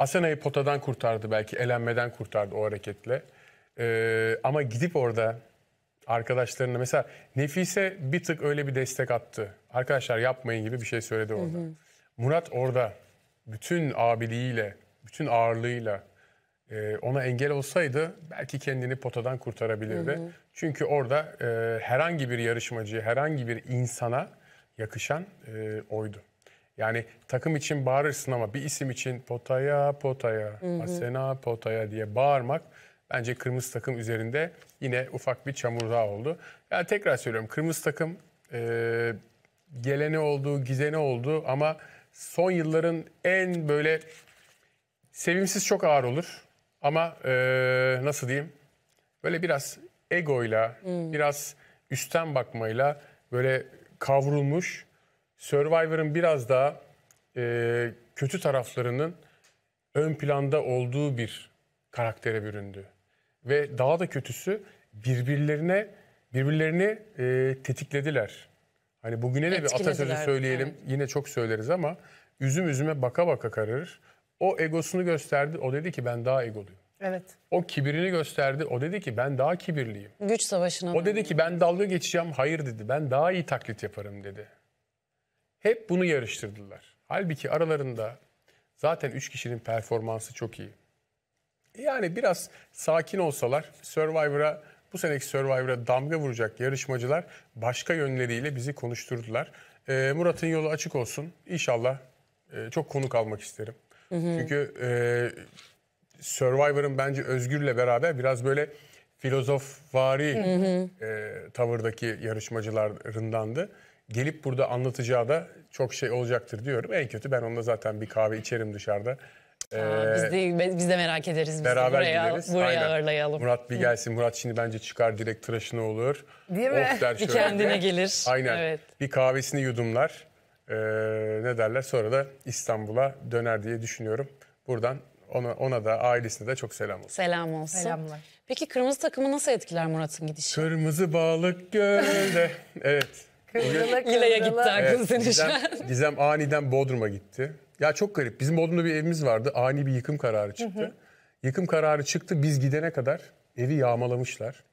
Asena'yı potadan kurtardı belki, elenmeden kurtardı o hareketle. Ee, ama gidip orada arkadaşlarına mesela Nefise bir tık öyle bir destek attı. Arkadaşlar yapmayın gibi bir şey söyledi orada. Murat orada bütün abiliğiyle, bütün ağırlığıyla e, ona engel olsaydı belki kendini potadan kurtarabilirdi. Çünkü orada e, herhangi bir yarışmacı, herhangi bir insana yakışan e, oydu. Yani takım için bağırırsın ama bir isim için potaya potaya, Asena potaya diye bağırmak bence kırmızı takım üzerinde yine ufak bir çamur daha oldu. Yani tekrar söylüyorum kırmızı takım e, geleni oldu, gizeni oldu ama son yılların en böyle sevimsiz çok ağır olur. Ama e, nasıl diyeyim? Böyle biraz egoyla, biraz üstten bakmayla böyle kavrulmuş Survivor'ın biraz daha e, kötü taraflarının ön planda olduğu bir karaktere büründü. Ve daha da kötüsü birbirlerine birbirlerini e, tetiklediler. Hani bugüne de bir atasözü söyleyelim. evet. Yine çok söyleriz ama üzüm üzüme baka baka kararır. O egosunu gösterdi. O dedi ki ben daha egoluyum. Evet. O kibirini gösterdi. O dedi ki ben daha kibirliyim. Güç savaşına. O dedi ki ben dalga geçeceğim. Hayır dedi. Ben daha iyi taklit yaparım dedi. Hep bunu yarıştırdılar. Halbuki aralarında zaten üç kişinin performansı çok iyi. Yani biraz sakin olsalar Survivor'a bu seneki Survivor'a damga vuracak yarışmacılar başka yönleriyle bizi konuşturdular. Ee, Murat'ın yolu açık olsun. İnşallah e, çok konuk almak isterim. Çünkü e, Survivor'ın bence Özgür'le beraber biraz böyle filozofvari e, tavırdaki yarışmacılarındandı. Gelip burada anlatacağı da çok şey olacaktır diyorum. En kötü ben onunla zaten bir kahve içerim dışarıda. Aa, biz, de, biz de merak ederiz. Biz de Beraber buraya, gideriz. Buraya Aynen. ağırlayalım. Murat bir gelsin. Murat şimdi bence çıkar direkt tıraşını olur. Değil mi? Of der Bir kendine gelir. Aynen. Evet. Bir kahvesini yudumlar. Ee, ne derler? Sonra da İstanbul'a döner diye düşünüyorum. Buradan ona, ona da ailesine de çok selam olsun. Selam olsun. Selamlar. Peki kırmızı takımı nasıl etkiler Murat'ın gidişi? Kırmızı balık gölde. evet. Kıvrılı Yıla'ya kıvrılı. gitti aklın Evet, Gizem, an. Gizem aniden Bodrum'a gitti. Ya çok garip. Bizim Bodrum'da bir evimiz vardı. Ani bir yıkım kararı çıktı. Yıkım kararı çıktı. Biz gidene kadar evi yağmalamışlar.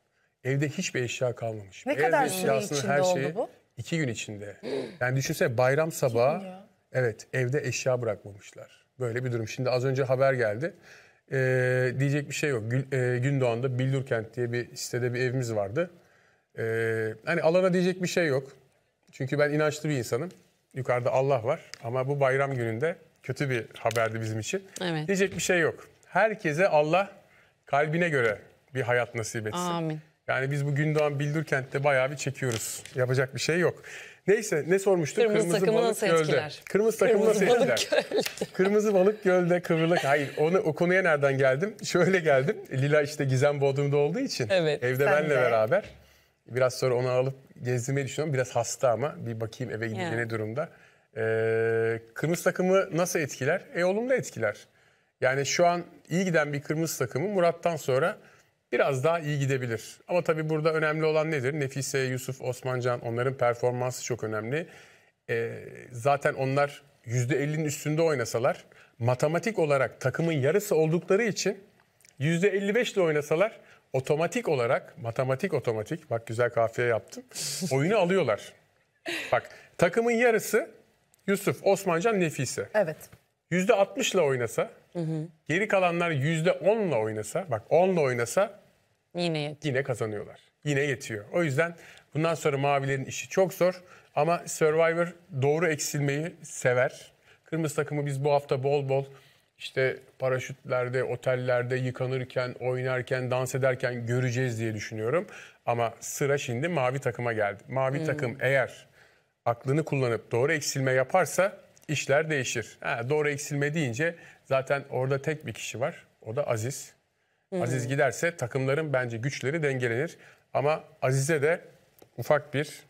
Evde hiçbir eşya kalmamış. Ne Beyaz kadar süre içinde oldu bu? İki gün içinde. Yani düşünsene bayram sabahı evet evde eşya bırakmamışlar. Böyle bir durum. Şimdi az önce haber geldi. Ee, diyecek bir şey yok. Gül, e, Gündoğan'da Bildurkent diye bir sitede bir evimiz vardı. Ee, hani alana diyecek bir şey yok. Çünkü ben inançlı bir insanım. Yukarıda Allah var ama bu bayram gününde kötü bir haberdi bizim için. Evet. Diyecek bir şey yok. Herkese Allah kalbine göre bir hayat nasip etsin. Amin. Yani biz bu Gündoğan Bildurkent'te bayağı bir çekiyoruz. Yapacak bir şey yok. Neyse ne sormuştuk? Kırmızı takımı nasıl etkiler? Kırmızı takımı nasıl Kırmızı balık etkiler? Kırmızı balık gölde kıvrılık. Hayır onu, o konuya nereden geldim? Şöyle geldim. Lila işte Gizem Bodrum'da olduğu için. Evet. Evde benle de. beraber. Biraz sonra onu alıp gezdirmeyi düşünüyorum. Biraz hasta ama bir bakayım eve gidince ne durumda. Ee, kırmızı takımı nasıl etkiler? E olumlu etkiler. Yani şu an iyi giden bir kırmızı takımı Murat'tan sonra biraz daha iyi gidebilir. Ama tabii burada önemli olan nedir? Nefise, Yusuf, Osmancan onların performansı çok önemli. Ee, zaten onlar %50'nin üstünde oynasalar matematik olarak takımın yarısı oldukları için %55 ile oynasalar otomatik olarak matematik otomatik bak güzel kafiye yaptım oyunu alıyorlar. Bak takımın yarısı Yusuf, Osmancan, Nefise. Evet. %60 ile oynasa geri kalanlar %10 ile oynasa bak 10 ile oynasa Yine yet. yine kazanıyorlar. Yine yetiyor. O yüzden bundan sonra mavilerin işi çok zor. Ama Survivor doğru eksilmeyi sever. Kırmızı takımı biz bu hafta bol bol işte paraşütlerde, otellerde yıkanırken, oynarken, dans ederken göreceğiz diye düşünüyorum. Ama sıra şimdi mavi takıma geldi. Mavi takım eğer aklını kullanıp doğru eksilme yaparsa işler değişir. Ha, doğru eksilme deyince zaten orada tek bir kişi var. O da Aziz. Aziz giderse takımların bence güçleri dengelenir. Ama Aziz'e de ufak bir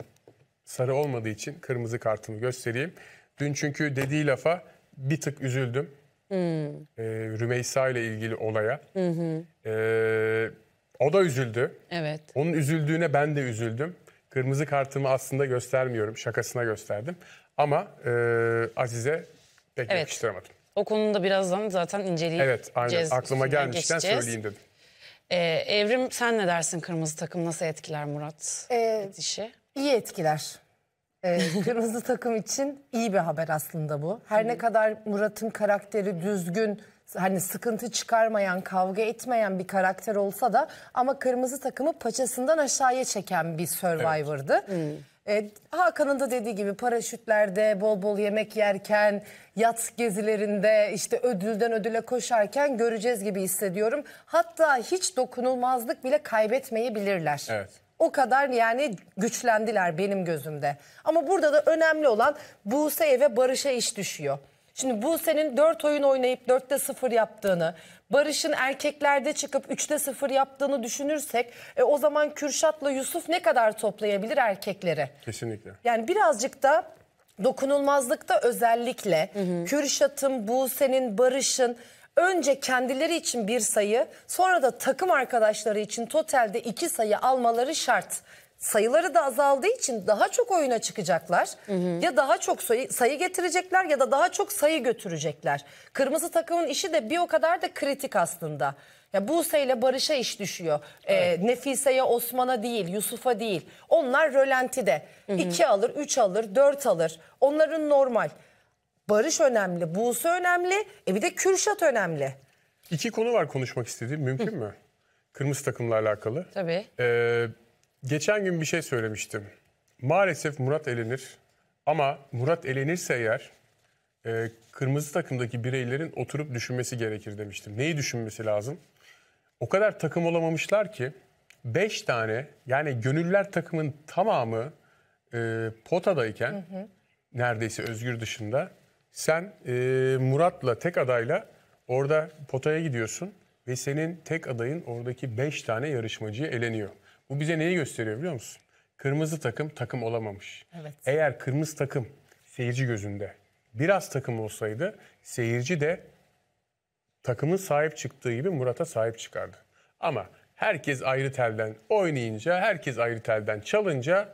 sarı olmadığı için kırmızı kartımı göstereyim. Dün çünkü dediği lafa bir tık üzüldüm. Ee, Rümeysa ile ilgili olaya. Ee, o da üzüldü. Evet. Onun üzüldüğüne ben de üzüldüm. Kırmızı kartımı aslında göstermiyorum. Şakasına gösterdim. Ama e, Azize pek Evet. yakıştıramadım. O konuda birazdan zaten inceleyeceğiz. Evet aynen aklıma gelmişken geçeceğiz. söyleyeyim dedim. Ee, Evrim sen ne dersin kırmızı takım nasıl etkiler Murat Ee? İyi etkiler. Ee, kırmızı takım için iyi bir haber aslında bu. Her ne kadar Murat'ın karakteri düzgün, hani sıkıntı çıkarmayan, kavga etmeyen bir karakter olsa da ama kırmızı takımı paçasından aşağıya çeken bir Survivor'dı. Ee, Hakan'ın da dediği gibi paraşütlerde bol bol yemek yerken, yat gezilerinde işte ödülden ödüle koşarken göreceğiz gibi hissediyorum. Hatta hiç dokunulmazlık bile kaybetmeyebilirler. Evet. O kadar yani güçlendiler benim gözümde. Ama burada da önemli olan Buse'ye ve Barış'a iş düşüyor. Şimdi Buse'nin 4 oyun oynayıp 4'te 0 yaptığını, Barış'ın erkeklerde çıkıp 3'te 0 yaptığını düşünürsek e, o zaman Kürşat'la Yusuf ne kadar toplayabilir erkekleri? Kesinlikle. Yani birazcık da dokunulmazlıkta özellikle Kürşat'ın, Buse'nin, Barış'ın önce kendileri için bir sayı sonra da takım arkadaşları için totalde iki sayı almaları şart. Sayıları da azaldığı için daha çok oyuna çıkacaklar. Ya daha çok sayı, sayı getirecekler ya da daha çok sayı götürecekler. Kırmızı takımın işi de bir o kadar da kritik aslında. Ya Buse ile Barış'a iş düşüyor. Ee, Nefise'ye, Osman'a değil, Yusuf'a değil. Onlar rölantide. İki alır, üç alır, dört alır. Onların normal. Barış önemli, Buse önemli, e bir de Kürşat önemli. İki konu var konuşmak istediğim. Mümkün mü? Kırmızı takımla alakalı. Tabii. Ee, geçen gün bir şey söylemiştim. Maalesef Murat elenir. Ama Murat elenirse eğer e, kırmızı takımdaki bireylerin oturup düşünmesi gerekir demiştim. Neyi düşünmesi lazım? O kadar takım olamamışlar ki 5 tane yani gönüller takımın tamamı e, potadayken neredeyse Özgür dışında sen e, Murat'la tek adayla orada potaya gidiyorsun ve senin tek adayın oradaki 5 tane yarışmacıya eleniyor. Bu bize neyi gösteriyor biliyor musun? Kırmızı takım takım olamamış. Evet. Eğer kırmızı takım seyirci gözünde biraz takım olsaydı seyirci de takımın sahip çıktığı gibi Murat'a sahip çıkardı. Ama herkes ayrı telden oynayınca, herkes ayrı telden çalınca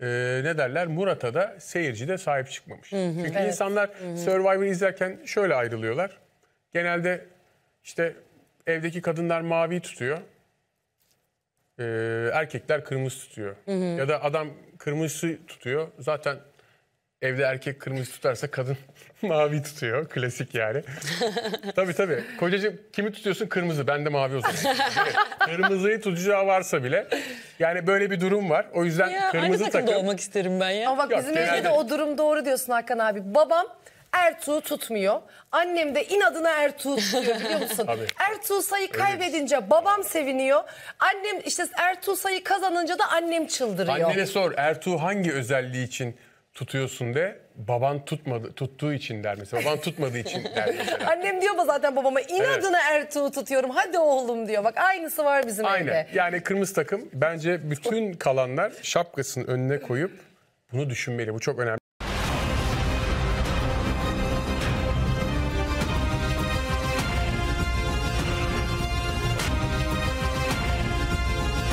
e, ne derler Murat'a da seyirci de sahip çıkmamış. Çünkü insanlar Survivor izlerken şöyle ayrılıyorlar. Genelde işte evdeki kadınlar mavi tutuyor. e, erkekler kırmızı tutuyor. Ya da adam kırmızı tutuyor. Zaten evde erkek kırmızı tutarsa kadın mavi tutuyor. Klasik yani. tabii tabii. Kocacığım kimi tutuyorsun? Kırmızı. Ben de mavi o zaman. Evet. Kırmızıyı tutacağı varsa bile. Yani böyle bir durum var. O yüzden Ya aynı kırmızı takımda takım. olmak isterim ben ya. Ama bak Yok, bizim genelde- evde de o durum doğru diyorsun Hakan abi. Babam Ertuğ'u tutmuyor. Annem de inadına Ertuğ'u tutuyor biliyor musun? Tabii. Ertuğ sayı kaybedince babam seviniyor. Annem işte Ertuğ sayı kazanınca da annem çıldırıyor. Annene sor Ertuğ hangi özelliği için tutuyorsun de baban tutmadı tuttuğu için der mesela. Baban tutmadığı için der mesela. Annem diyor mu zaten babama inadına Ertuğ'u tutuyorum hadi oğlum diyor. Bak aynısı var bizim Aynen. evde. Yani kırmızı takım bence bütün kalanlar şapkasının önüne koyup bunu düşünmeli. Bu çok önemli.